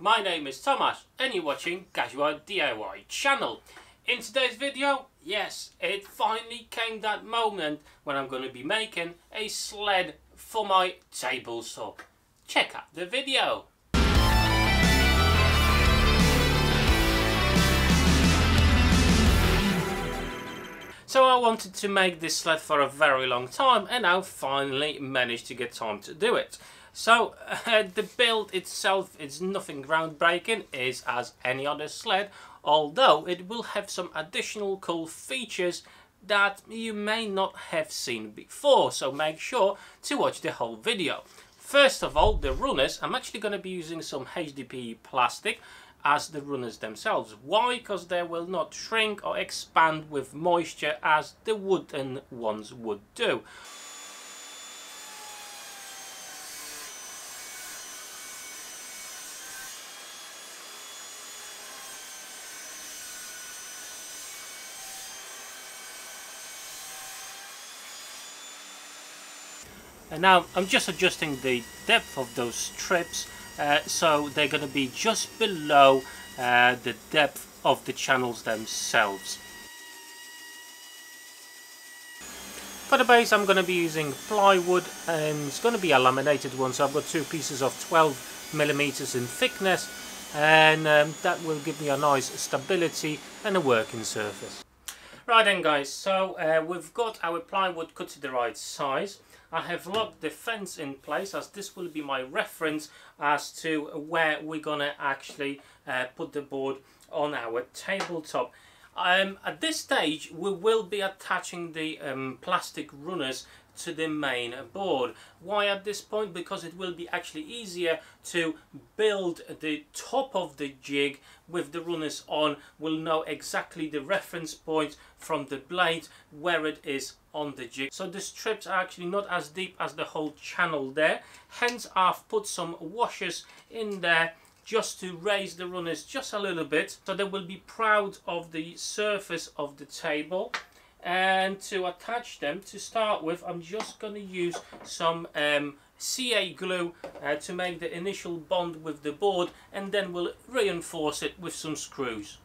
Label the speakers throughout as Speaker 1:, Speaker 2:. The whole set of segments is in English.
Speaker 1: my name is Thomas and you're watching Casual DIY channel. In today's video, yes, it finally came that moment when I'm going to be making a sled for my table saw. Check out the video. So I wanted to make this sled for a very long time and now finally managed to get time to do it. So uh, the build itself is nothing groundbreaking, is as any other sled, although it will have some additional cool features that you may not have seen before, so make sure to watch the whole video. First of all, the runners, I'm actually going to be using some HDPE plastic as the runners themselves. Why? Because they will not shrink or expand with moisture as the wooden ones would do. And now I'm just adjusting the depth of those strips uh, so they're going to be just below uh, the depth of the channels themselves. For the base I'm going to be using plywood and it's going to be a laminated one so I've got two pieces of 12 millimeters in thickness and um, that will give me a nice stability and a working surface. Right then guys, so uh, we've got our plywood cut to the right size. I have locked the fence in place as this will be my reference as to where we're gonna actually uh, put the board on our tabletop. Um, at this stage we will be attaching the um, plastic runners to the main board. Why at this point? Because it will be actually easier to build the top of the jig with the runners on. We'll know exactly the reference point from the blade where it is on the jig. So the strips are actually not as deep as the whole channel there. Hence I've put some washers in there just to raise the runners just a little bit so they will be proud of the surface of the table and to attach them to start with I'm just going to use some um, CA glue uh, to make the initial bond with the board and then we'll reinforce it with some screws.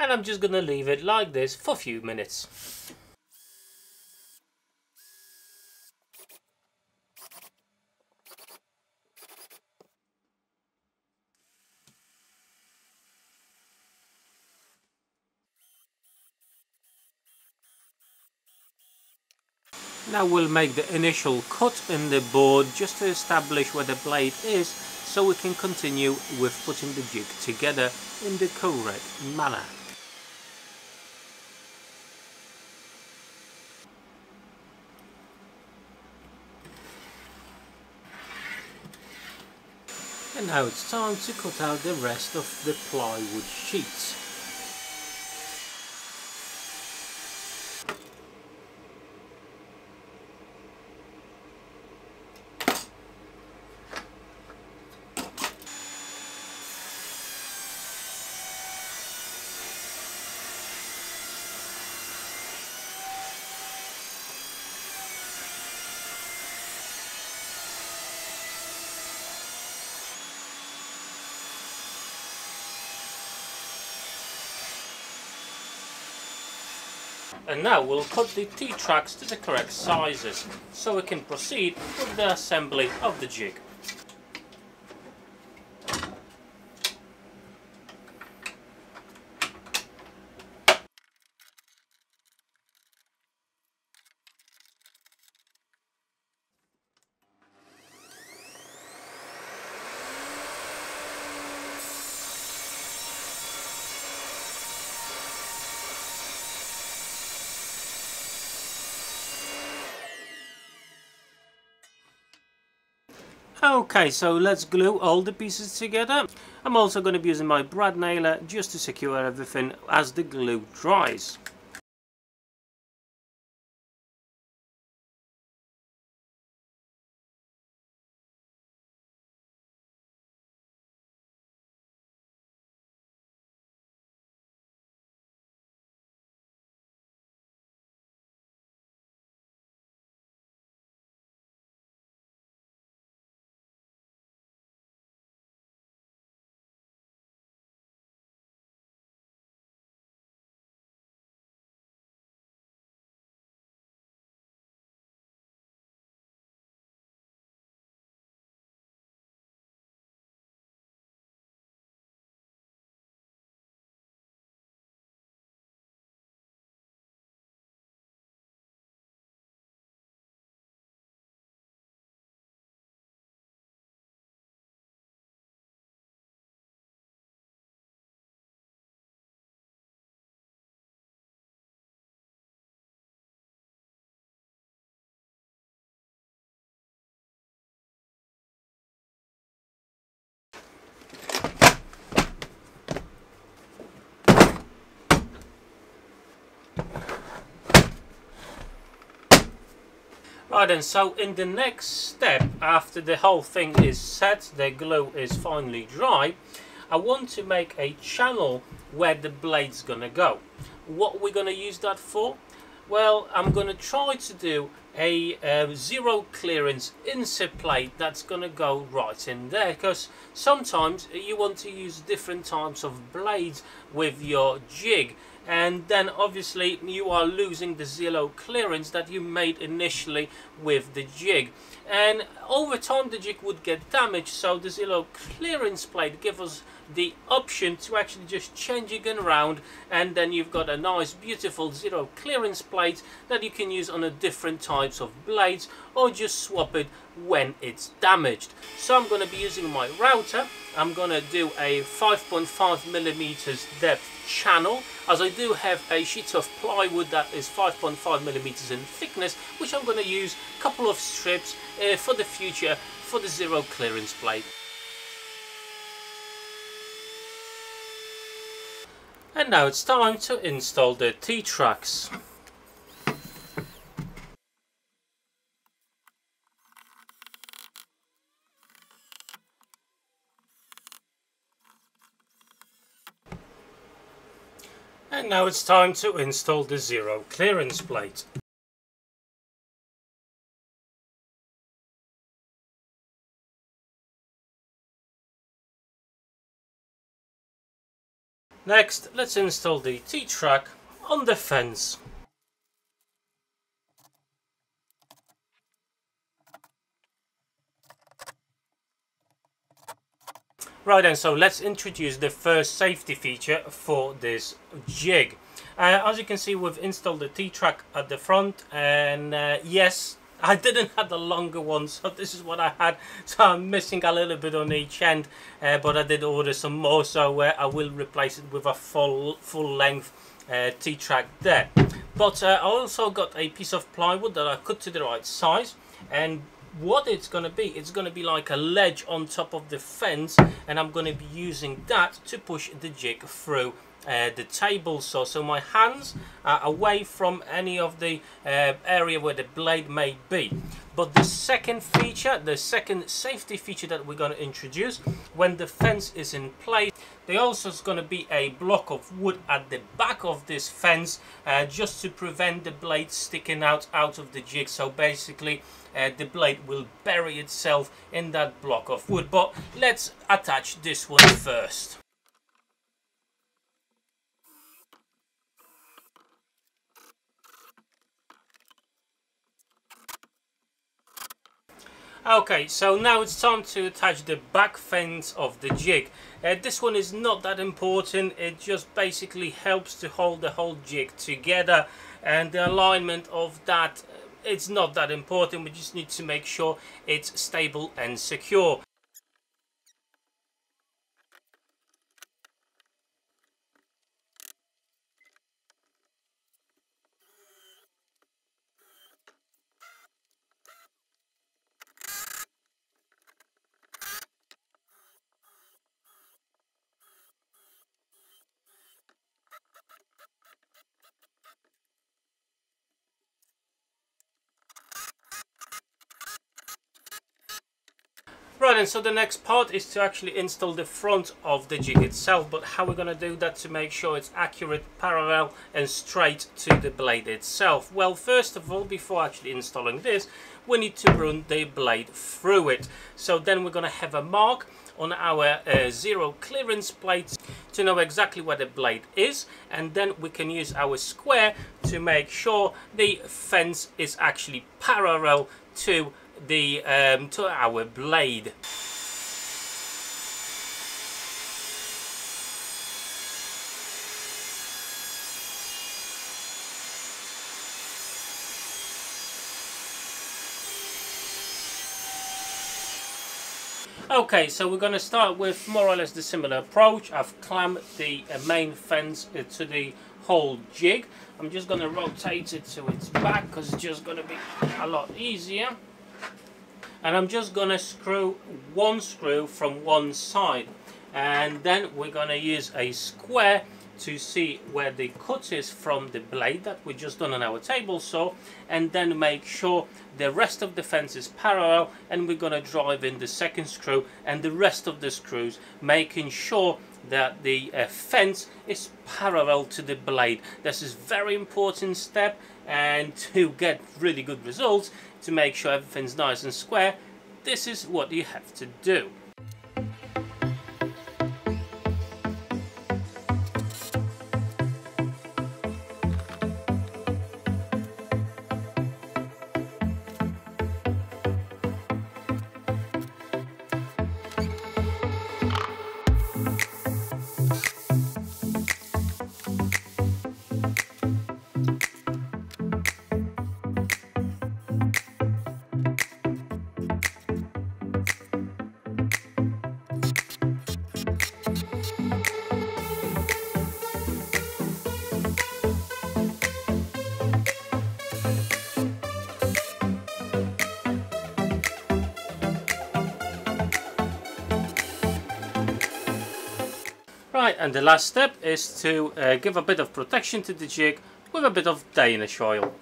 Speaker 1: And I'm just gonna leave it like this for a few minutes. Now we'll make the initial cut in the board just to establish where the blade is so we can continue with putting the jig together in the correct manner. And now it's time to cut out the rest of the plywood sheets. And now we'll cut the T-tracks to the correct sizes, so we can proceed with the assembly of the jig. Okay, so let's glue all the pieces together. I'm also going to be using my brad nailer just to secure everything as the glue dries. Right then, so in the next step, after the whole thing is set, the glue is finally dry, I want to make a channel where the blade's gonna go. What we're gonna use that for? Well, I'm gonna try to do a uh, zero clearance insert plate that's gonna go right in there because sometimes you want to use different types of blades with your jig and then obviously you are losing the zero clearance that you made initially with the jig and over time the jig would get damaged so the zero clearance plate gives us the option to actually just change it around and then you've got a nice beautiful zero clearance plate that you can use on a different types of blades or just swap it when it's damaged. So I'm going to be using my router. I'm going to do a 5.5 millimeters depth channel as I do have a sheet of plywood that is 5.5 millimeters in thickness which I'm going to use a couple of strips uh, for the future for the zero clearance plate. And now it's time to install the T-Tracks. Now it's time to install the zero clearance plate. Next, let's install the T-Track on the fence. Right then, so let's introduce the first safety feature for this jig. Uh, as you can see, we've installed the T-Track at the front and uh, yes, I didn't have the longer one, so this is what I had. So I'm missing a little bit on each end, uh, but I did order some more, so uh, I will replace it with a full full length uh, T-track there. But uh, I also got a piece of plywood that I cut to the right size, and what it's going to be, it's going to be like a ledge on top of the fence, and I'm going to be using that to push the jig through uh, the table. Saw so my hands are away from any of the uh, area where the blade may be. But the second feature the second safety feature that we're going to introduce when the fence is in place there also is going to be a block of wood at the back of this fence uh, just to prevent the blade sticking out out of the jig. So basically uh, the blade will bury itself in that block of wood. But let's attach this one first Okay, so now it's time to attach the back fence of the jig. Uh, this one is not that important, it just basically helps to hold the whole jig together and the alignment of that, it's not that important, we just need to make sure it's stable and secure. Right, and so the next part is to actually install the front of the jig itself, but how we're going to do that to make sure it's accurate, parallel and straight to the blade itself? Well, first of all, before actually installing this, we need to run the blade through it. So then we're going to have a mark on our uh, zero clearance plate to know exactly where the blade is and then we can use our square to make sure the fence is actually parallel to the um, to our blade. Okay, so we're going to start with more or less the similar approach. I've clamped the uh, main fence uh, to the whole jig. I'm just going to rotate it to its back because it's just going to be a lot easier and I'm just going to screw one screw from one side and then we're going to use a square to see where the cut is from the blade that we just done on our table saw and then make sure the rest of the fence is parallel and we're going to drive in the second screw and the rest of the screws making sure that the uh, fence is parallel to the blade. This is very important step and to get really good results to make sure everything's nice and square this is what you have to do. And the last step is to uh, give a bit of protection to the jig with a bit of Danish oil.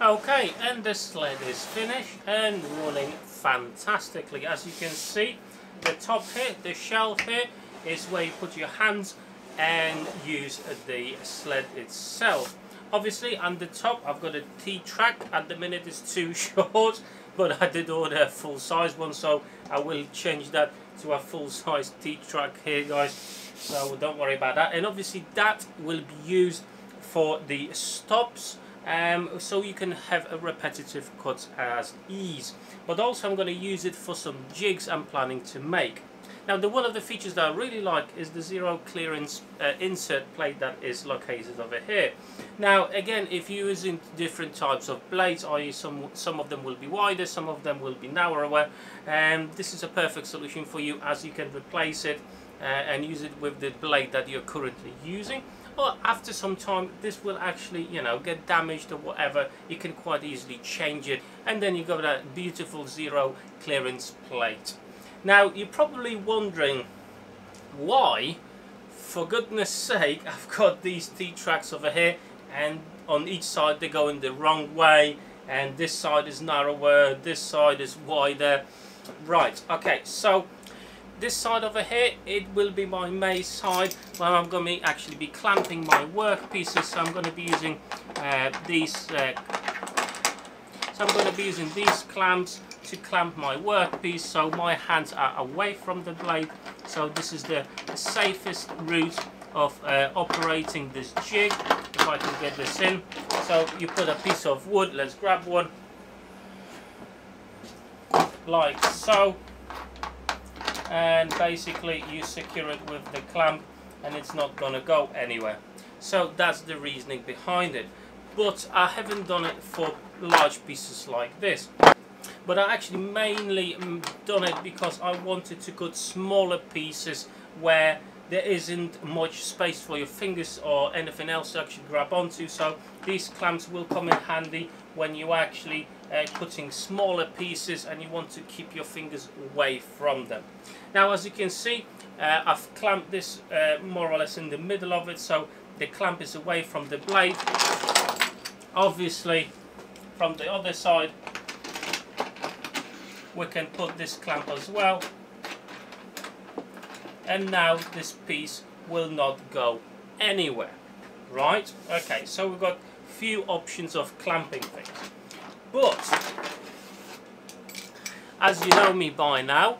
Speaker 1: Okay, and the sled is finished and running fantastically. As you can see, the top here, the shelf here, is where you put your hands and use the sled itself. Obviously, on the top, I've got a T-track. At the minute, it's too short but I did order a full size one so I will change that to a full size T-track here guys. So don't worry about that. And obviously that will be used for the stops um, so you can have a repetitive cut as ease. But also I'm going to use it for some jigs I'm planning to make now the one of the features that I really like is the zero clearance uh, insert plate that is located over here. Now again if you're using different types of blades, i.e. some, some of them will be wider, some of them will be narrower and this is a perfect solution for you as you can replace it uh, and use it with the blade that you're currently using or after some time this will actually you know get damaged or whatever you can quite easily change it and then you've got that beautiful zero clearance plate now, you're probably wondering why, for goodness sake, I've got these T-tracks over here and on each side they're going the wrong way and this side is narrower, this side is wider. Right, okay, so this side over here, it will be my maze side where I'm going to actually be clamping my work pieces. So I'm going to be using uh, these, uh, so I'm going to be using these clamps to clamp my workpiece so my hands are away from the blade. So this is the, safest route of uh, operating this jig if I can get this in. So you put a piece of wood let's grab one. Like so. And basically you secure it with the clamp and it's not gonna go anywhere. So that's the reasoning behind it. But I haven't done it for large pieces like this but I actually mainly mm, done it because I wanted to cut smaller pieces where there isn't much space for your fingers or anything else to actually grab onto so these clamps will come in handy when you are actually uh, cutting smaller pieces and you want to keep your fingers away from them. Now as you can see uh, I've clamped this uh, more or less in the middle of it so the clamp is away from the blade. Obviously from the other side we can put this clamp as well. And now this piece will not go anywhere. Right? Okay so we've got few options of clamping things. But as you know me by now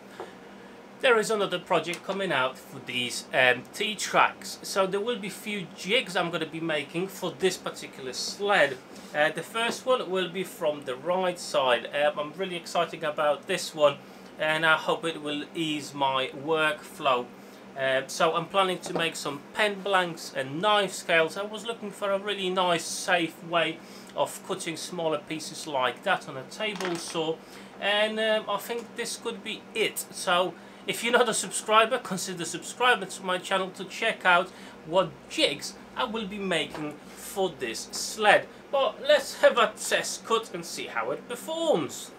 Speaker 1: there is another project coming out for these um, T-tracks. So there will be few jigs I'm going to be making for this particular sled. Uh, the first one will be from the right side. Um, I'm really excited about this one and I hope it will ease my workflow. Uh, so I'm planning to make some pen blanks and knife scales. I was looking for a really nice safe way of cutting smaller pieces like that on a table saw and um, I think this could be it. So if you're not a subscriber, consider subscribing to my channel to check out what jigs I will be making for this sled. But let's have a test cut and see how it performs.